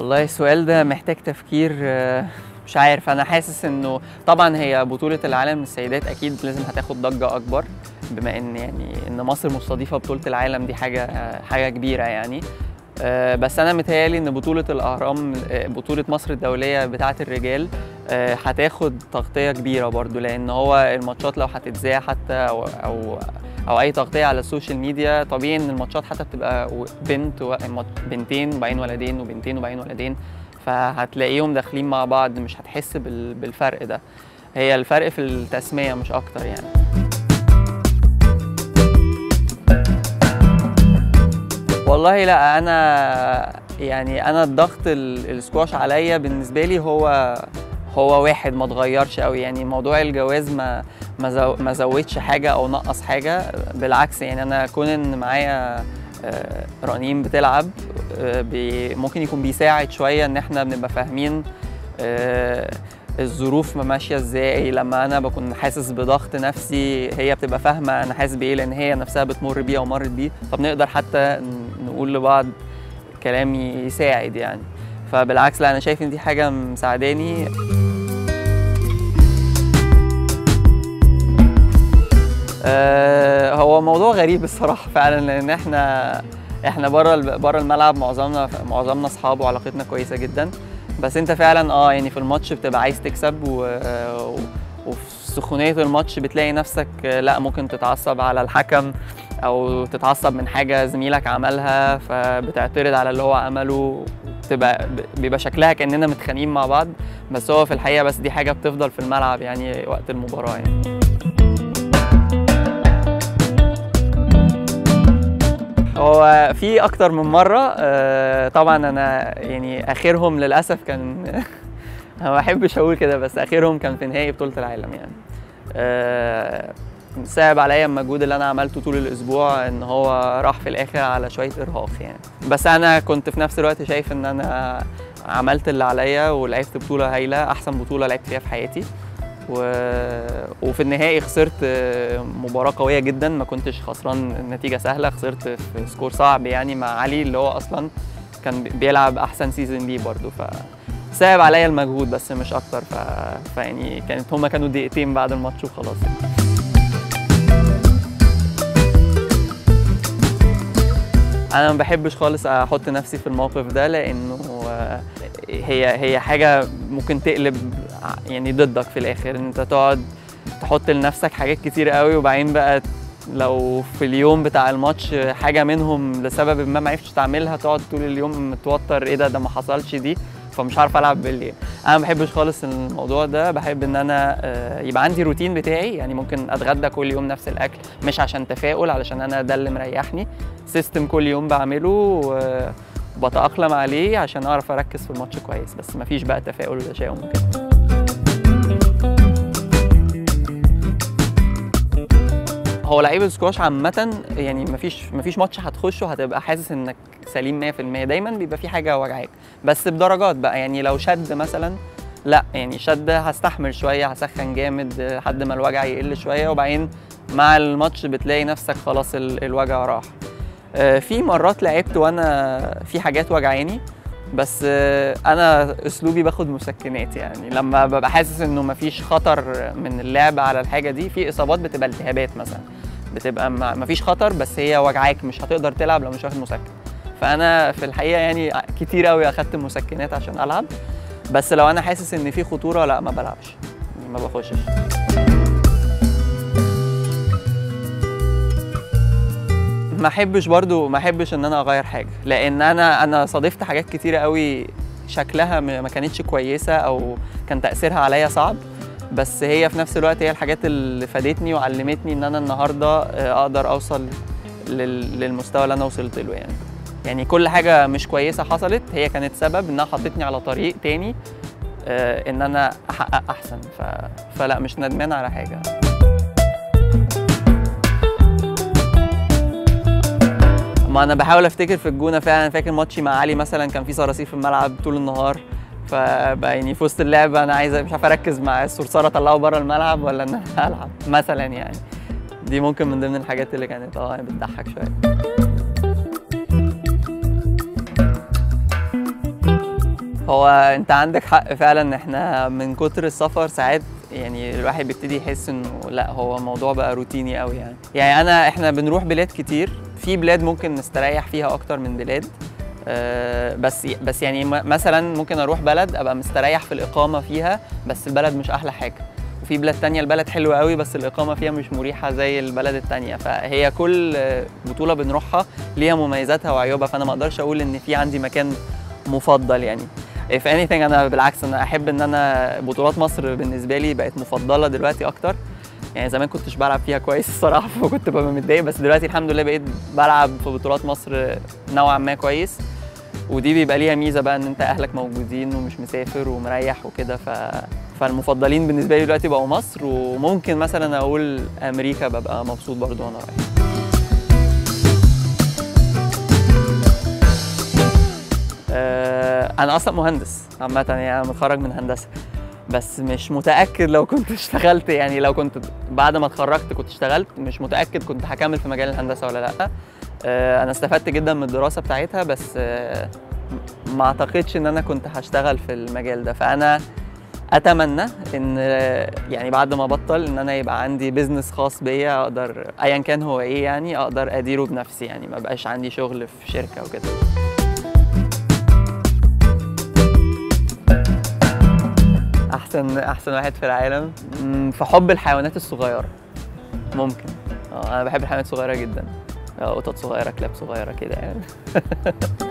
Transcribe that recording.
والله السؤال ده محتاج تفكير آه، مش عارف. أنا حاسس إنه طبعا هي بطولة العالم للسيدات أكيد لازم هتاخد ضجة أكبر بما إن يعني إن مصر مستضيفة بطولة العالم دي حاجة آه، حاجة كبيرة يعني. آه، بس أنا متهيألي إن بطولة الأهرام آه، بطولة مصر الدولية بتاعة الرجال هتاخد تغطية كبيرة برضو لأن هو الماتشات لو هتتذاع حتى أو أو أو أي تغطية على ال social media طبيعي إن الماتشات حتى بتبقى بنت بنتين وبعدين ولدين وبنتين وبعدين ولدين. فهتلاقيهم داخلين مع بعض مش هتحس بال- بالفرق ده. هي الفرق في التسمية مش أكتر يعني. والله لأ أنا يعني أنا الضغط ال- السكواش عليا بالنسبة لي هو هو واحد ما اتغيرش قوي. يعني موضوع الجواز ما ما زو- ما زودش حاجة أو نقص حاجة. بالعكس يعني أنا كون ان معايا آه، رنيم بتلعب آه، ممكن يكون بيساعد شوية إن إحنا بنبقى فاهمين آه، الظروف ماشية إزاي. لما أنا بكون حاسس بضغط نفسي هي بتبقى فاهمة أنا حاسس بإيه لأن هي نفسها بتمر بيه أو مرت بيه. فبنقدر حتى نقول لبعض كلام يساعد يعني. فبالعكس لا أنا شايف إن دي حاجة مساعداني. آه، هو موضوع غريب الصراحة فعلا لأن إحنا إحنا بره بره الملعب معظمنا معظمنا أصحاب وعلاقتنا كويسة جدا. بس أنت فعلا آه يعني في الماتش بتبقى عايز تكسب و... وفي سخونية الماتش بتلاقي نفسك آه، لا ممكن تتعصب على الحكم. أو تتعصب من حاجة زميلك عملها فبتعترض على اللي هو عمله بتبقى بيبقى شكلها كأننا متخانقين مع بعض بس هو في الحقيقة بس دي حاجة بتفضل في الملعب يعني وقت المباراة يعني. هو في أكتر من مرة آه، طبعا أنا يعني آخرهم للأسف كان أنا ما بحبش أقول كده بس آخرهم كان في نهائي بطولة العالم يعني. آه، صعب عليا المجهود اللي أنا عملته طول الأسبوع ان هو راح في الآخر على شوية ارهاق يعني. بس أنا كنت في نفس الوقت شايف ان أنا عملت اللي عليا ولعبت بطولة هايلة احسن بطولة لعبت فيها في حياتي. و... وفي النهائي خسرت آه، مباراة قوية جدا ما كنتش خسران النتيجة سهلة خسرت في سكور صعب يعني مع علي اللي هو أصلا كان بيلعب أحسن سيزون ليه برضه. ف صعب عليا المجهود بس مش أكتر. ف... فيعني كانت هما كانوا دقيقتين بعد الماتش وخلاص. أنا ما بحبش خالص أحط نفسي في الموقف ده لأنه آه، هي هي حاجة ممكن تقلب يعني ضدك في الآخر. إن أنت تقعد تحط لنفسك حاجات كتير قوي وبعدين بقى لو في اليوم بتاع الماتش حاجة منهم لسبب ما ما عرفتش تعملها تقعد طول اليوم متوتر إيه ده؟ ده ما حصلش دي. فمش عارف ألعب بالليل أنا ما بحبش خالص الموضوع ده. بحب إن أنا آه، يبقى عندي روتين بتاعي. يعني ممكن أتغدى كل يوم نفس الأكل مش عشان تفاؤل علشان أنا ده اللي مريحني. system كل يوم بعمله و- وبتأقلم عليه عشان أعرف أركز في الماتش كويس. بس مفيش بقى تفاؤل وتشاؤم وكده هو لعيب السكواش عامة يعني مفيش مفيش ماتش هتخشه هتبقى حاسس إنك سليم 100% دايما بيبقى في حاجة وجعاك. بس بدرجات بقى يعني لو شد مثلا لا يعني شد هستحمل شوية هسخن جامد لحد ما الوجع يقل شوية. وبعدين مع الماتش بتلاقي نفسك خلاص ال- الوجع راح. آه، في مرات لعبت وأنا في حاجات وجعاني. بس آه، أنا أسلوبي باخد مسكنات يعني. لما ببقى حاسس إنه مفيش خطر من اللعب على الحاجة دي في إصابات بتبقى التهابات مثلا. بتبقى مفيش خطر بس هي وجعاك مش هتقدر تلعب لو مش واخد مسكن. فأنا في الحقيقة يعني كتير قوي أخدت مسكنات عشان ألعب. بس لو أنا حاسس إن في خطورة لأ ما بلعبش. ما بخشش. ما أحبش برضو ما أحبش إن أنا أغير حاجة لأن أنا أنا صادفت حاجات كتيرة قوي شكلها ما كانتش كويسة أو كان تأثيرها عليا صعب بس هي في نفس الوقت هي الحاجات اللي فادتني وعلمتني إن أنا النهارده آه، أقدر أوصل لل- للمستوى اللي أنا وصلت له يعني. يعني كل حاجة مش كويسة حصلت هي كانت سبب إنها حطتني على طريق تاني آه، إن أنا أحقق أحسن ف... فلا مش ندمان على حاجة. أنا بحاول أفتكر في الجونة فعلا. فاكر ماتشي مع علي مثلا كان في صراصير في الملعب طول النهار. فبقى يعني في وسط اللعب أنا عايز مش عارف أركز مع الصرصار اطلعه بره الملعب ولا إن أنا ألعب مثلا يعني. دي ممكن من ضمن الحاجات اللي كانت آه يعني بتضحك شوية. هو أنت عندك حق فعلا إحنا من كتر السفر ساعات يعني الواحد بيبتدي يحس إنه لا هو الموضوع بقى روتيني قوي يعني. يعني أنا إحنا بنروح بلاد كتير. في بلاد ممكن نستريح فيها أكتر من بلاد. آه، بس بس يعني مثلا ممكن أروح بلد أبقى مستريح في الإقامة فيها بس البلد مش أحلى حاجة. وفي بلاد تانية البلد حلوة قوي بس الإقامة فيها مش مريحة زي البلد التانية. فهي كل بطولة بنروحها ليها مميزاتها وعيوبها. فأنا ما أقدرش أقول إن في عندي مكان مفضل يعني. If anything أنا بالعكس أنا أحب إن أنا بطولات مصر بالنسبة لي بقت مفضلة دلوقتي أكتر. يعني زمان كنتش بلعب فيها كويس الصراحة فكنت ببقى متضايق بس دلوقتي الحمد لله بقيت بلعب في بطولات مصر نوعا ما كويس. ودي بيبقى ليها ميزة بقى إن أنت أهلك موجودين ومش مسافر ومريح وكده ف... فالمفضلين بالنسبة لي دلوقتي بقوا مصر. وممكن مثلا أقول أمريكا ببقى مبسوط برضو وأنا رايح. أنا أصلا مهندس عامة يعني أنا متخرج من هندسة بس مش متأكد لو كنت اشتغلت يعني لو كنت بعد ما اتخرجت كنت اشتغلت مش متأكد كنت هكمل في مجال الهندسة ولا لأ. آه، أنا استفدت جدا من الدراسة بتاعتها بس آه، ما أعتقدش إن أنا كنت هشتغل في المجال ده. فأنا أتمنى إن يعني بعد ما أبطل إن أنا يبقى عندي بيزنس خاص بيا أقدر ايا كان هو إيه يعني أقدر أديره بنفسي يعني ما بقاش عندي شغل في شركة وكده. أحسن أحسن واحد في العالم في حب الحيوانات الصغيرة. ممكن. آه أنا بحب الحيوانات الصغيرة جدا. آه، قطط صغيرة كلاب صغيرة كده يعني.